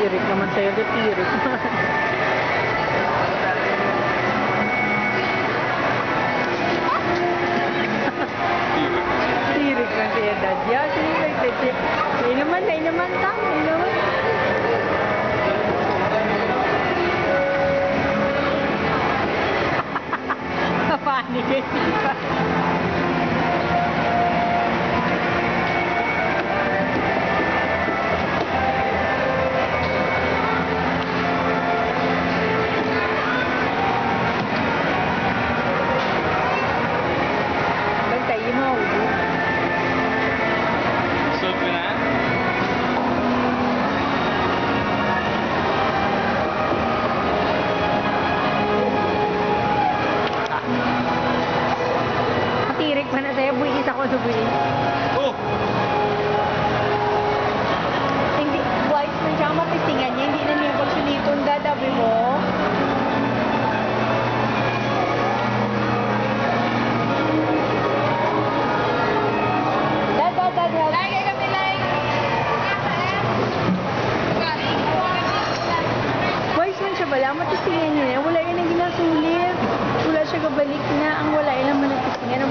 tirik naman sa'yo, tirik. tirik na siya, dad. Yeah, sige, nagtitirik. Inuman na, inuman, tam, inuman. Funny. want to win. Oh! Hindi, wise na siya mapitingan niya. Hindi na niya pagsulito ang dadabi mo. wala matisingan niya. Wala yun ang ginasulit. Wala siya gabalik na. Ang wala ilang manapisingan.